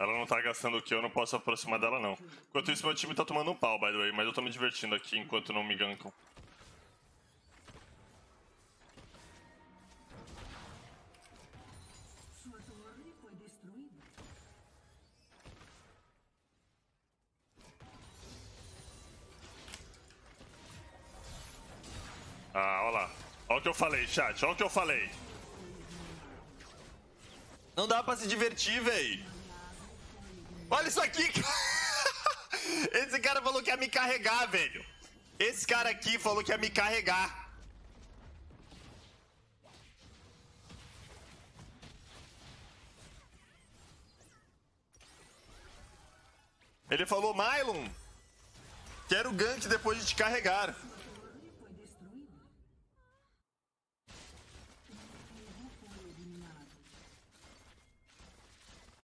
Ela não tá gastando o que eu não posso aproximar dela, não. Enquanto isso, meu time tá tomando um pau, by the way, mas eu tô me divertindo aqui enquanto não me gankam. Ah, olha lá. Olha o que eu falei, chat. Olha o que eu falei. Não dá pra se divertir, véi. Olha isso aqui, cara. Esse cara falou que ia me carregar, velho. Esse cara aqui falou que ia me carregar. Ele falou, Mylon, quero gank depois de te carregar.